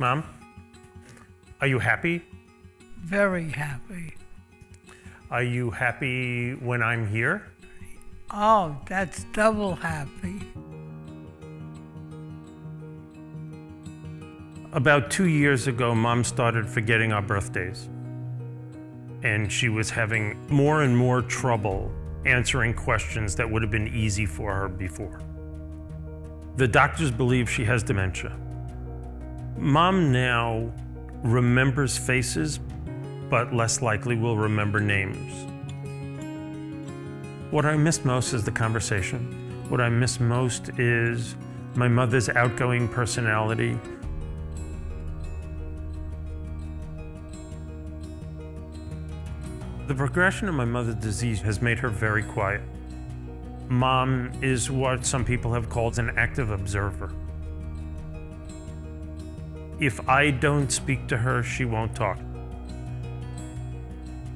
Mom, are you happy? Very happy. Are you happy when I'm here? Oh, that's double happy. About two years ago, Mom started forgetting our birthdays. And she was having more and more trouble answering questions that would have been easy for her before. The doctors believe she has dementia. Mom now remembers faces, but less likely will remember names. What I miss most is the conversation. What I miss most is my mother's outgoing personality. The progression of my mother's disease has made her very quiet. Mom is what some people have called an active observer. If I don't speak to her, she won't talk.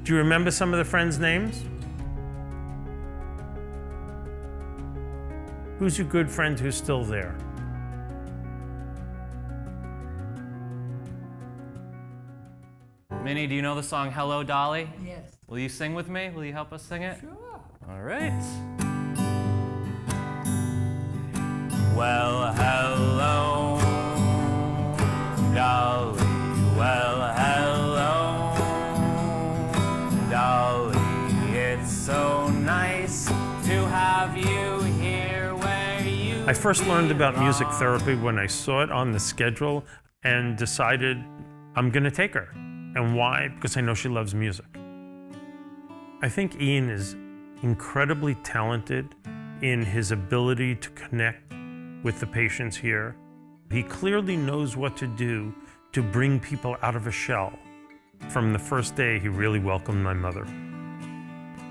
Do you remember some of the friends' names? Who's your good friend who's still there? Minnie, do you know the song Hello Dolly? Yes. Will you sing with me? Will you help us sing it? Sure. All right. I first learned about music therapy when I saw it on the schedule and decided I'm going to take her. And why? Because I know she loves music. I think Ian is incredibly talented in his ability to connect with the patients here. He clearly knows what to do to bring people out of a shell. From the first day, he really welcomed my mother.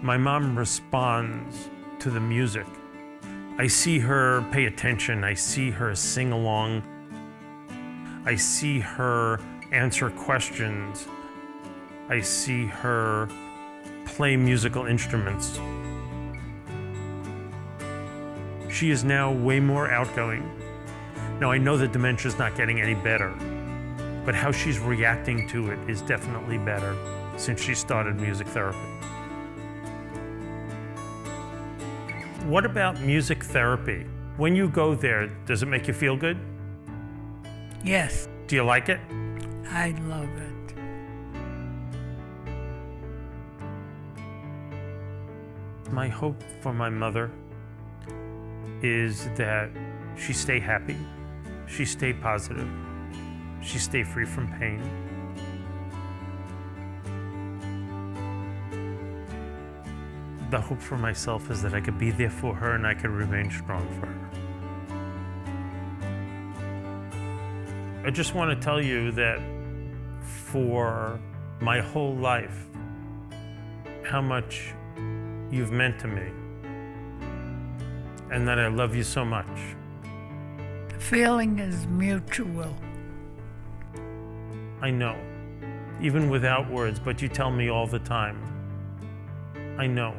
My mom responds to the music. I see her pay attention. I see her sing along. I see her answer questions. I see her play musical instruments. She is now way more outgoing. Now, I know that dementia is not getting any better, but how she's reacting to it is definitely better since she started music therapy. What about music therapy? When you go there, does it make you feel good? Yes, Do you like it? I love it. My hope for my mother is that she stay happy, she stay positive, she stay free from pain. The hope for myself is that I could be there for her and I could remain strong for her. I just want to tell you that for my whole life, how much you've meant to me, and that I love you so much. The feeling is mutual. I know, even without words, but you tell me all the time. I know.